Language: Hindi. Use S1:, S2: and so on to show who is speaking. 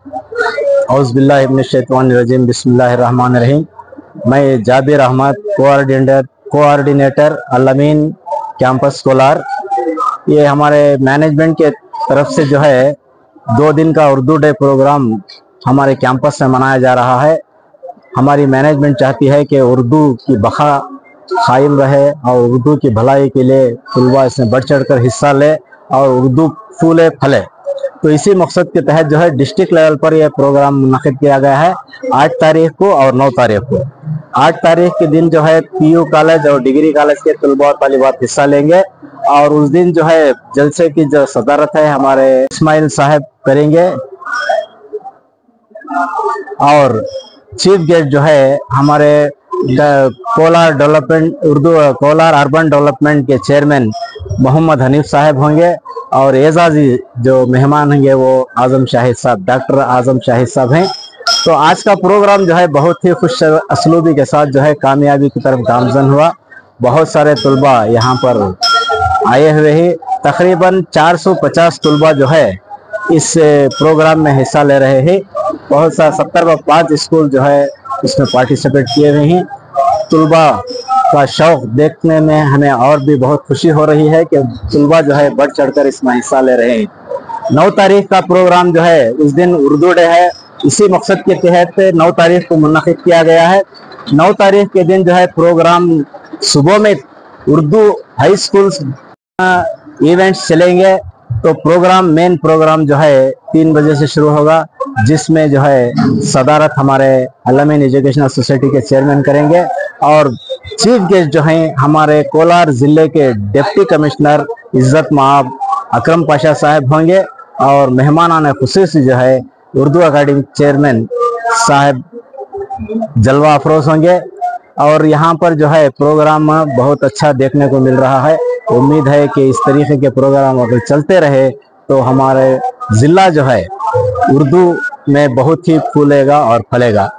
S1: औज़बिल्लिनशैतवानरजीम बिस्मिल्लाहिर्रहमानिर्रहीम मैं Jabir Ahmed coordinator coordinator Al-Ameen campus Kolar. ये हमारे मैनेजमेंट के तरफ़ से जो है, दो दिन का उर्दू डे प्रोग्राम हमारे कैंपस में मनाया जा रहा है। हमारी मैनेजमेंट चाहती है कि उर्दू की बखा कायम रहे और उर्दू की भलाई के लिए तलबा इसमें बढ़ चढ़ कर हिस्सा ले और उर्दू फूले फले। तो इसी मकसद के तहत जो है डिस्ट्रिक्ट लेवल पर यह प्रोग्राम मुनद किया गया है आठ तारीख को और नौ तारीख को। आठ तारीख के दिन जो है पीयू कॉलेज और डिग्री कॉलेज के तलबा और तालिबात हिस्सा लेंगे और उस दिन जो है जलसे की जो सदारत है हमारे इस्माइल साहब करेंगे। और चीफ गेस्ट जो है हमारे Kolar development Urdu, Kolar urban development के चेयरमैन मोहम्मद हनीफ साहब होंगे। और एजाजी जो मेहमान होंगे वो आज़म शाहिद साहब, डॉक्टर आज़म शाहिद साहब हैं। तो आज का प्रोग्राम जो है बहुत ही खुश असलूबी के साथ जो है कामयाबी की तरफ़ गामजन हुआ। बहुत सारे तलबा यहाँ पर आए हुए हैं। तकरीबन 450 तलबा जो है इस प्रोग्राम में हिस्सा ले रहे हैं। बहुत सा सत्तर व पाँच स्कूल जो है इसमें पार्टिसिपेट किए हुए हैं। तलबा का शौक देखने में हमें और भी बहुत खुशी हो रही है कि तलबा जो है बढ़ चढ़कर इसमें हिस्सा ले रहे हैं। नौ तारीख का प्रोग्राम जो है उस दिन उर्दू डे है। इसी मकसद के तहत नौ तारीख को मुनद किया गया है। नौ तारीख के दिन जो है प्रोग्राम सुबह में उर्दू हाई स्कूल इवेंट्स चलेंगे। तो प्रोग्राम, मेन प्रोग्राम जो है तीन बजे से शुरू होगा, जिसमें जो है सदारत हमारे अलमीन एजुकेशनल सोसाइटी के चेयरमैन करेंगे और चीफ गेस्ट जो हैं, हमारे कोलार ज़िले के डिप्टी कमिश्नर इज़्ज़त माब अकरम पाशा साहब होंगे और मेहमान आने खसूस जो है, उर्दू अकाडमी चेयरमैन साहब जलवा अफरोज होंगे। और यहाँ पर जो है, प्रोग्राम बहुत अच्छा देखने को मिल रहा है। उम्मीद है कि इस तरीके के प्रोग्राम अगर चलते रहे तो हमारे ज़िला जो है, उर्दू में बहुत ही फूलेगा और फलेगा।